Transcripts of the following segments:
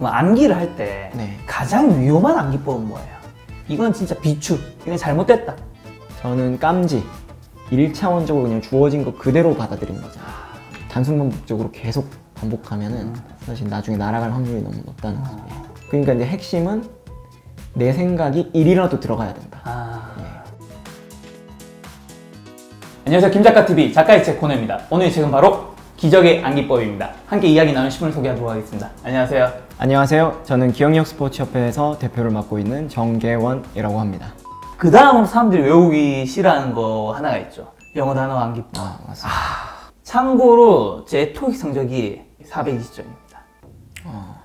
그럼 암기를 할때 네. 가장 위험한 암기법은 뭐예요? 이건 진짜 비추. 이건 잘못됐다. 저는 깜지. 1차원적으로 그냥 주어진 거 그대로 받아들이는 거죠. 단순 반복적으로 계속 반복하면은 사실 나중에 날아갈 확률이 너무 높다는 거죠. 예. 그러니까 이제 핵심은 내 생각이 1이라도 들어가야 된다. 아. 안녕하세요. 김작가 TV 작가의 책 코너입니다. 오늘 책은 바로 기적의 암기법입니다. 함께 이야기 나눌 신분을 소개하도록 하겠습니다. 안녕하세요. 안녕하세요. 저는 기억력 스포츠협회에서 대표를 맡고 있는 정계원이라고 합니다. 그 다음으로 사람들이 외우기 싫어하는 거 하나가 있죠. 영어 단어 암기법. 아, 맞습니다. 참고로 제 토익 성적이 420점입니다.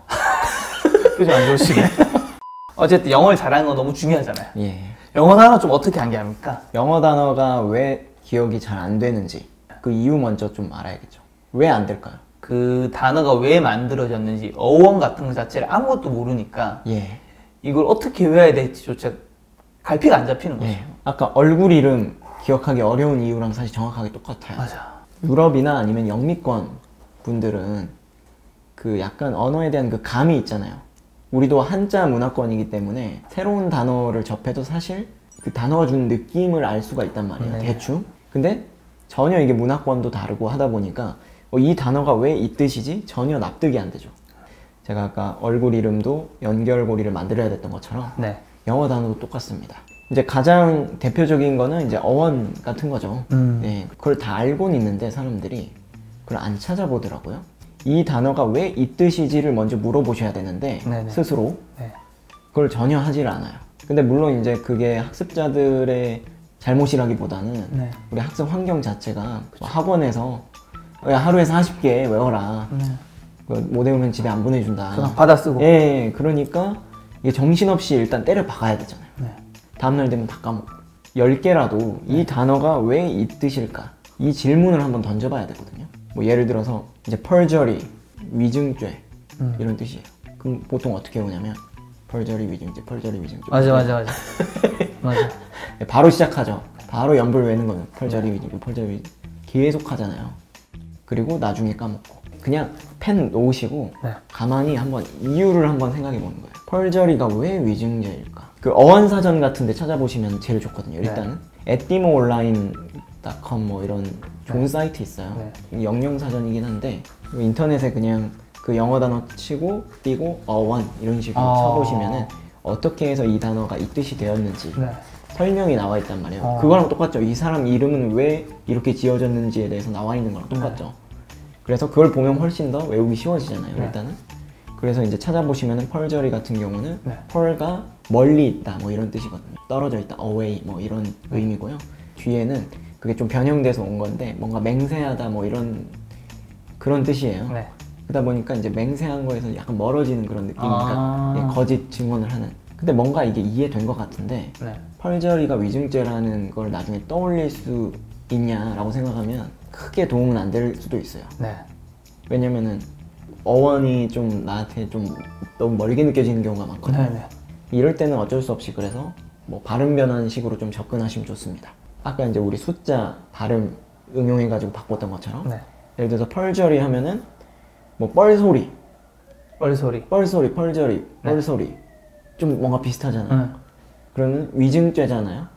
표정 안 좋으시네. 어쨌든 영어를 잘하는 건 너무 중요하잖아요. 예. 영어 단어 좀 어떻게 암기합니까? 영어 단어가 왜 기억이 잘 안 되는지 그 이유 먼저 좀 알아야겠죠. 왜 안 될까요? 그 단어가 왜 만들어졌는지 어원 같은 것 자체를 아무것도 모르니까 예. 이걸 어떻게 외워야 될지조차 갈피가 안 잡히는 거죠. 예. 아까 얼굴 이름 기억하기 어려운 이유랑 사실 정확하게 똑같아요. 맞아. 유럽이나 아니면 영미권 분들은 그 약간 언어에 대한 그 감이 있잖아요. 우리도 한자 문화권이기 때문에 새로운 단어를 접해도 사실 그 단어가 주는 느낌을 알 수가 있단 말이에요. 네. 대충. 근데 전혀 이게 문화권도 다르고 하다 보니까 어, 이 단어가 왜 이 뜻이지? 전혀 납득이 안 되죠. 제가 아까 얼굴 이름도 연결고리를 만들어야 됐던 것처럼 네. 영어 단어도 똑같습니다. 이제 가장 대표적인 거는 이제 어원 같은 거죠. 음. 네, 그걸 다 알고는 있는데 사람들이 그걸 안 찾아보더라고요. 이 단어가 왜 이 뜻이지를 먼저 물어보셔야 되는데 네네. 스스로 네. 그걸 전혀 하질 않아요. 근데 물론 이제 그게 학습자들의 잘못이라기보다는 네. 우리 학습 환경 자체가 뭐 학원에서 야, 하루에 40개 외워라. 네. 못 외우면 집에 안 보내준다. 그냥 받아 쓰고. 예, 예, 그러니까 이게 정신없이 일단 때려 박아야 되잖아요. 네. 다음날 되면 다 까먹고. 10개라도 이 단어가 왜 이 뜻일까? 이 질문을 한번 던져봐야 되거든요. 뭐 예를 들어서 이제 펄저리, 위증죄 음. 이런 뜻이에요. 그럼 보통 어떻게 오냐면 펄저리, 위증죄, 펄저리, 위증죄. 맞아, 맞아, 맞아. 맞아. 네, 바로 시작하죠. 바로 연불 외는 거는 펄저리, 위증죄, 펄저리, 위증. 계속 하잖아요. 그리고 나중에 까먹고. 그냥 펜 놓으시고 네. 가만히 한번 이유를 한번 생각해 보는 거예요. 펄저리가 왜 위증죄일까? 그 어원사전 같은 데 찾아보시면 제일 좋거든요. 네. 일단은 etymoonline.com 뭐 이런 좋은 사이트 있어요. 영영 사전이긴 한데 인터넷에 그냥 그 영어 단어 치고 띄고 어원 이런 식으로 아. 쳐보시면은 어떻게 해서 이 단어가 이 뜻이 되었는지 네. 설명이 나와 있단 말이에요. 어. 그거랑 똑같죠. 이 사람 이름은 왜 이렇게 지어졌는지에 대해서 나와 있는 거랑 똑같죠. 그래서 그걸 보면 훨씬 더 외우기 쉬워지잖아요. 네. 일단은. 그래서 이제 찾아보시면은 펄저리 같은 경우는 네. 펄가 멀리 있다 뭐 이런 뜻이거든요. 떨어져 있다, away 뭐 이런 네. 의미고요. 뒤에는 그게 좀 변형돼서 온 건데 뭔가 맹세하다 뭐 이런 그런 뜻이에요. 네. 그러다 보니까 이제 맹세한 거에서 약간 멀어지는 그런 느낌이니까 아. 예, 거짓 증언을 하는. 근데 뭔가 이게 이해된 것 같은데 네. 펄저리가 위증죄라는 걸 나중에 떠올릴 수 있냐라고 생각하면 크게 도움은 안 될 수도 있어요. 네. 왜냐면은 어원이 좀 나한테 좀 너무 멀게 느껴지는 경우가 많거든요. 네. 네. 이럴 때는 어쩔 수 없이 그래서 뭐 발음 변환 식으로 좀 접근하시면 좋습니다. 아까 이제 우리 숫자 발음 응용해가지고 바꿨던 것처럼 네. 예를 들어서 펄저리 하면은 뭐 뻘소리, 뻘소리. 뻘소리, 펄저리, 네. 뻘소리 좀 뭔가 비슷하잖아요. 응. 그러면 위증죄잖아요.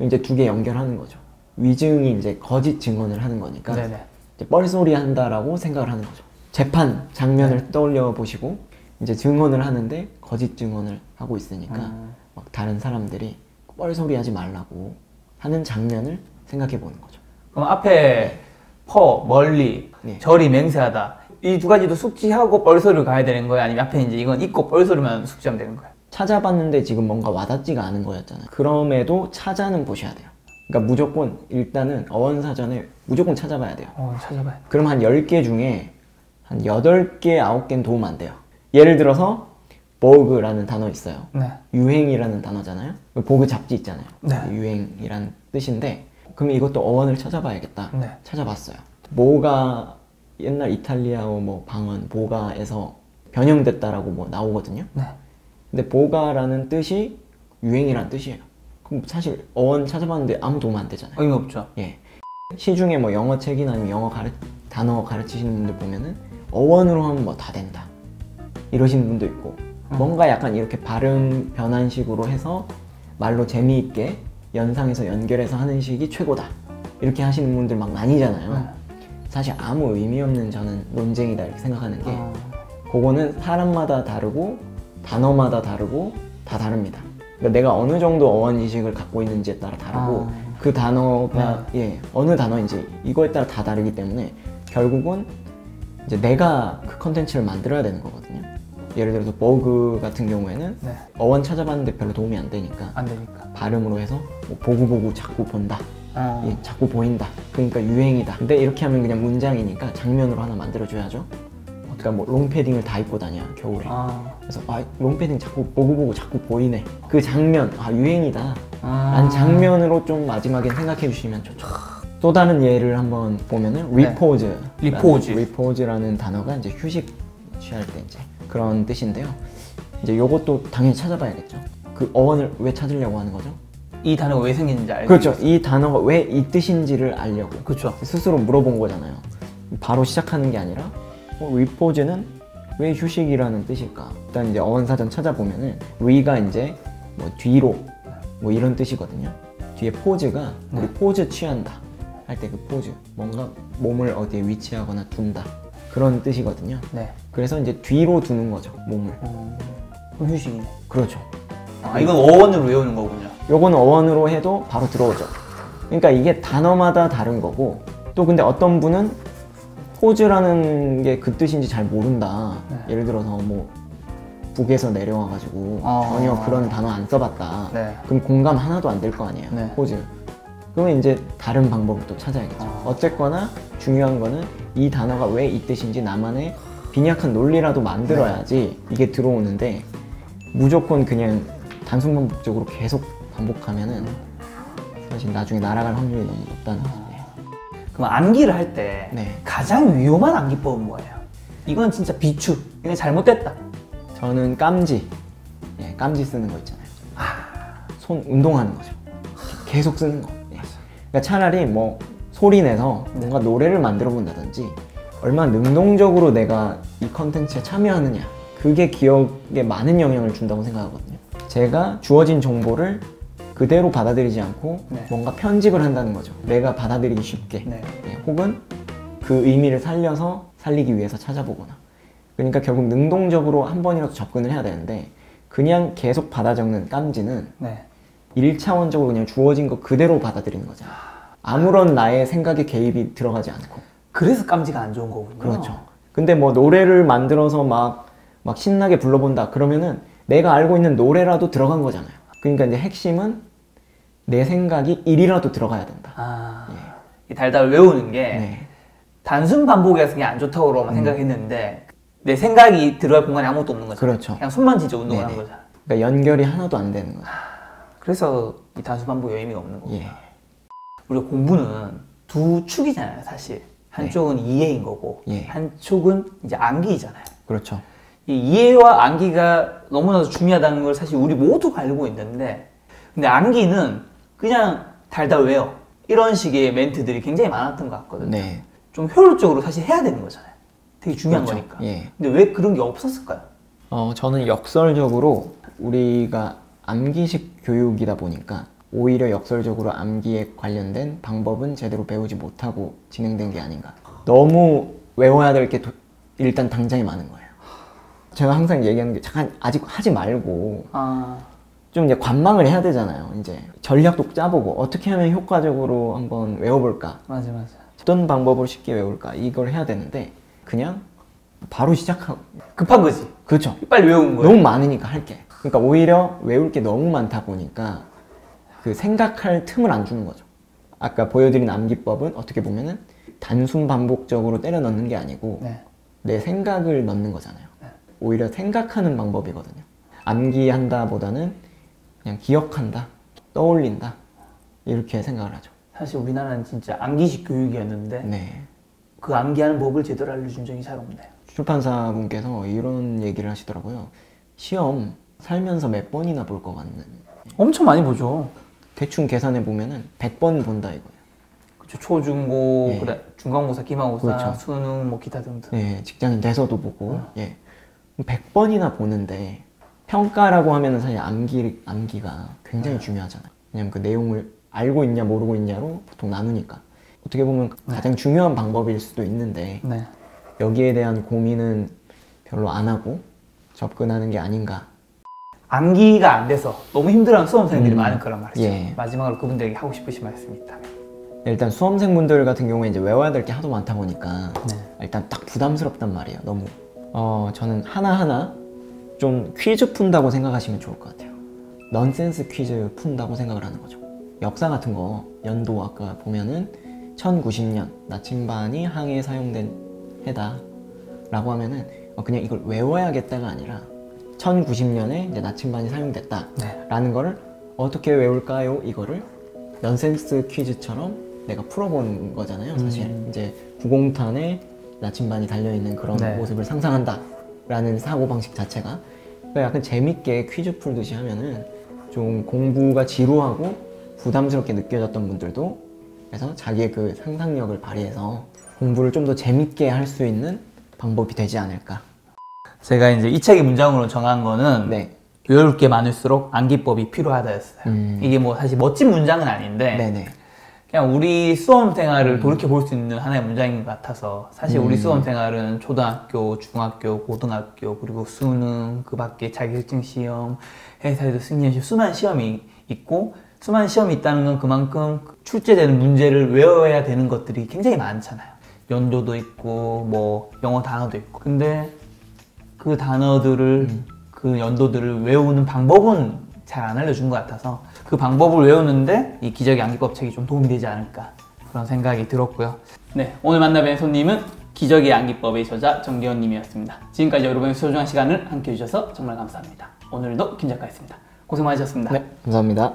이제 두 개 연결하는 거죠. 위증이 이제 거짓 증언을 하는 거니까 네네. 이제 뻘소리 한다라고 생각을 하는 거죠. 재판 장면을 네. 떠올려 보시고 이제 증언을 하는데 거짓 증언을 하고 있으니까 음. 막 다른 사람들이 뻘소리 하지 말라고 하는 장면을 생각해 보는 거죠. 그럼 앞에 퍼, 멀리, 네. 절이 맹세하다. 이 두 가지도 숙지하고 뻘소리를 가야 되는 거예요? 아니면 앞에 이제 이건 있고 뻘소리만 숙지하면 되는 거예요? 찾아봤는데 지금 뭔가 와닿지가 않은 거였잖아요. 그럼에도 찾아는 보셔야 돼요. 그러니까 무조건 일단은 어원사전에 무조건 찾아봐야 돼요. 어, 찾아봐요. 그럼 한 10개 중에 한 8개, 9개는 도움 안 돼요. 예를 들어서 보그라는 단어 있어요. 네. 유행이라는 단어잖아요. 보그 잡지 있잖아요. 네. 유행이란 뜻인데 그럼 이것도 어원을 찾아봐야겠다. 네. 찾아봤어요. 뭐가 옛날 이탈리아어 뭐 방언 보가에서 변형됐다라고 뭐 나오거든요. 네. 근데 보가라는 뜻이 유행이란 뜻이에요. 그럼 사실 어원 찾아봤는데 아무 도움 안 되잖아요. 의미 없죠. 예. 시중에 뭐 영어 책이나 아니면 영어 가르, 단어 가르치시는 분들 보면은 어원으로 하면 뭐 다 된다. 이러시는 분도 있고 뭔가 약간 이렇게 발음 변환식으로 해서 말로 재미있게 연상해서 연결해서 하는 식이 최고다 이렇게 하시는 분들 막 나뉘잖아요 사실 아무 의미 없는 저는 논쟁이다 이렇게 생각하는 게 어. 그거는 사람마다 다르고 단어마다 다르고 다 다릅니다. 그러니까 내가 어느 정도 어원 이식을 갖고 있는지에 따라 다르고 아. 그 단어가 예 어느 단어인지 이거에 따라 다 다르기 때문에 결국은 이제 내가 그 컨텐츠를 만들어야 되는 거거든요. 예를 들어서 vogue 같은 경우에는 네. 어원 찾아봤는데 별로 도움이 안 되니까 안 되니까. 발음으로 해서 뭐 보고 보고 자꾸 본다. 어. 예, 자꾸 보인다. 그러니까 유행이다. 근데 이렇게 하면 그냥 문장이니까 장면으로 하나 만들어줘야죠. 그러니까 뭐 롱패딩을 다 입고 다녀 겨울에. 아. 그래서 아 롱패딩 자꾸 보고 보고 자꾸 보이네. 그 장면 아 유행이다. 아. 란 장면으로 좀 마지막에 생각해 주시면 좋죠. 또 다른 예를 한번 보면은 repose. 네. repose. repose라는 단어가 이제 휴식 취할 때 이제 그런 뜻인데요. 이제 요것도 당연히 찾아봐야겠죠. 그 어원을 왜 찾으려고 하는 거죠? 이 단어가 왜 생긴지 알고. 그렇죠. 이 단어가 왜 이 뜻인지를 알려고 그렇죠. 스스로 물어본 거잖아요. 바로 시작하는 게 아니라 어, repose는 왜 휴식이라는 뜻일까? 일단 이제 어원사전 찾아보면은 re가 이제 뭐 뒤로 뭐 이런 뜻이거든요. 뒤에 포즈가 우리 포즈 취한다 할 때 그 포즈 뭔가 몸을 어디에 위치하거나 둔다 그런 뜻이거든요. 네. 그래서 이제 뒤로 두는 거죠 몸을. 어. 그럼 휴식이네. 그렇죠. 아, 이건 어원으로 외우는 거군요. 요거는 어원으로 해도 바로 들어오죠. 그러니까 이게 단어마다 다른 거고 또 근데 어떤 분은 포즈라는 게 그 뜻인지 잘 모른다. 네. 예를 들어서 뭐 북에서 내려와가지고 아. 전혀 그런 단어 안 써봤다. 네. 그럼 공감 하나도 안 될 거 아니에요. 네. 포즈. 그러면 이제 다른 방법을 또 찾아야겠죠. 아. 어쨌거나 중요한 거는 이 단어가 왜 이 뜻인지 나만의 빈약한 논리라도 만들어야지 이게 들어오는데 무조건 그냥 단순 반복적으로 계속 반복하면은 사실 나중에 날아갈 확률이 너무 높다는 거죠. 그럼 암기를 할때 네. 가장 위험한 암기법은 뭐예요? 이건 진짜 비추. 이건 잘못됐다. 저는 깜지, 예, 깜지 쓰는 거 있잖아요. 손 운동하는 거죠. 계속 쓰는 거. 예. 그러니까 차라리 뭐 소리 내서 뭔가 노래를 만들어 본다든지 얼마나 능동적으로 내가 이 컨텐츠에 참여하느냐 그게 기억에 많은 영향을 준다고 생각하거든요. 제가 주어진 정보를 그대로 받아들이지 않고 네. 뭔가 편집을 한다는 거죠. 내가 받아들이기 쉽게. 네. 예, 혹은 그 의미를 살려서 살리기 위해서 찾아보거나. 그러니까 결국 능동적으로 한 번이라도 접근을 해야 되는데 그냥 계속 받아 적는 깜지는 네. 일차원적으로 그냥 주어진 거 그대로 받아들이는 거죠. 아무런 나의 생각에 개입이 들어가지 않고. 그래서 깜지가 안 좋은 거군요. 그렇죠. 근데 뭐 노래를 만들어서 막, 막 신나게 불러본다. 그러면은 내가 알고 있는 노래라도 들어간 거잖아요. 그러니까 이제 핵심은 내 생각이 일이라도 들어가야 된다. 아, 이 달달 외우는 게 네. 단순 반복이라서 그게 안 좋다고만 생각했는데 내 생각이 들어갈 공간이 아무것도 없는 거죠. 그렇죠. 그냥 손만 진짜 운동을 네네. 하는 거죠. 그러니까 연결이 하나도 안 되는 거죠. 그래서 이 단순 반복이 의미가 없는 거고. 예. 우리가 공부는 두 축이잖아요, 사실. 한쪽은 이해인 거고, 예. 한쪽은 이제 암기잖아요. 그렇죠. 이 이해와 암기가 너무나도 중요하다는 걸 사실 우리 모두가 알고 있는데, 근데 암기는 그냥 달달 외워. 이런 식의 멘트들이 굉장히 많았던 것 같거든요. 네. 좀 효율적으로 사실 해야 되는 거잖아요. 되게 중요한 그렇죠. 거니까. 예. 근데 왜 그런 게 없었을까요? 어, 저는 역설적으로 우리가 암기식 교육이다 보니까 오히려 역설적으로 암기에 관련된 방법은 제대로 배우지 못하고 진행된 게 아닌가. 너무 외워야 될 게 일단 당장에 많은 거예요. 제가 항상 얘기하는 게 잠깐 아직 하지 말고 아, 좀 이제 관망을 해야 되잖아요. 이제 전략도 짜보고 어떻게 하면 효과적으로 한번 외워볼까. 맞아, 맞아. 어떤 방법을 쉽게 외울까. 이걸 해야 되는데 그냥 바로 시작하고. 급한 거지. 그렇죠. 빨리 외운 거예요. 너무 많으니까 할 게. 그러니까 오히려 외울 게 너무 많다 보니까 그 생각할 틈을 안 주는 거죠. 아까 보여드린 암기법은 어떻게 보면은 단순 반복적으로 때려 넣는 게 아니고 네. 내 생각을 넣는 거잖아요. 오히려 생각하는 방법이거든요. 암기한다 보다는 그냥 기억한다, 떠올린다, 이렇게 생각을 하죠. 사실 우리나라는 진짜 암기식 교육이었는데, 네. 그 암기하는 법을 제대로 알려준 적이 잘 없네요. 출판사분께서 이런 얘기를 하시더라고요. 시험 살면서 몇 번이나 볼 것 같는. 엄청 많이 보죠. 대충 계산해 보면은 100번 본다 이거예요. 그쵸, 초중고, 예. 그래, 중간고사, 기말고사, 그렇죠. 수능, 뭐 기타 등등. 네, 직장인 돼서도 보고, 예. 100번이나 보는데 평가라고 하면은 사실 암기, 암기가 굉장히 중요하잖아요. 왜냐면 그 내용을 알고 있냐 모르고 있냐로 보통 나누니까. 어떻게 보면 가장 중요한 방법일 수도 있는데 네. 여기에 대한 고민은 별로 안 하고 접근하는 게 아닌가. 암기가 안 돼서 너무 힘들어하는 수험생들이 음. 많을 거란 말이죠. 예. 마지막으로 그분들에게 하고 싶으신 말씀이 있다면. 일단 수험생분들 같은 경우에 이제 외워야 될 게 하도 많다 보니까 네. 일단 딱 부담스럽단 말이에요. 너무. 어, 저는 하나하나 좀 퀴즈 푼다고 생각하시면 좋을 것 같아요. 넌센스 퀴즈 푼다고 생각을 하는 거죠. 역사 같은 거 연도 아까 보면은 1090년 나침반이 항해에 사용된 해다 라고 하면은 어, 그냥 이걸 외워야겠다가 아니라 1090년에 이제 나침반이 사용됐다 네. 라는 거를 어떻게 외울까요? 이거를 넌센스 퀴즈처럼 내가 풀어보는 거잖아요. 사실 음. 이제 구공탄에 나침반이 달려있는 그런 네. 모습을 상상한다 라는 사고 방식 자체가 그러니까 약간 재밌게 퀴즈 풀듯이 하면은 좀 공부가 지루하고 부담스럽게 느껴졌던 분들도 그래서 자기의 그 상상력을 발휘해서 공부를 좀 더 재밌게 할 수 있는 방법이 되지 않을까. 제가 이제 이 책의 문장으로 정한 거는 네. 외울 게 많을수록 암기법이 필요하다였어요. 음. 이게 뭐 사실 멋진 문장은 아닌데 네네. 그냥 우리 수험 생활을 돌이켜 볼 수 있는 하나의 문장인 것 같아서 사실 우리 수험 생활은 초등학교, 중학교, 고등학교 그리고 수능 그 밖에 자격증 시험, 회사에서 승리한 시험 수많은 시험이 있고 수많은 시험이 있다는 건 그만큼 출제되는 문제를 외워야 되는 것들이 굉장히 많잖아요. 연도도 있고 뭐 영어 단어도 있고. 근데 그 단어들을 그 연도들을 외우는 방법은 잘 안 알려준 것 같아서 그 방법을 외우는데 이 기적의 암기법 책이 좀 도움이 되지 않을까 그런 생각이 들었고요. 네 오늘 만나뵌 손님은 기적의 암기법의 저자 정기현 님이었습니다. 지금까지 여러분의 소중한 시간을 함께 해주셔서 정말 감사합니다. 오늘도 김 작가였습니다. 고생 많으셨습니다. 네, 감사합니다.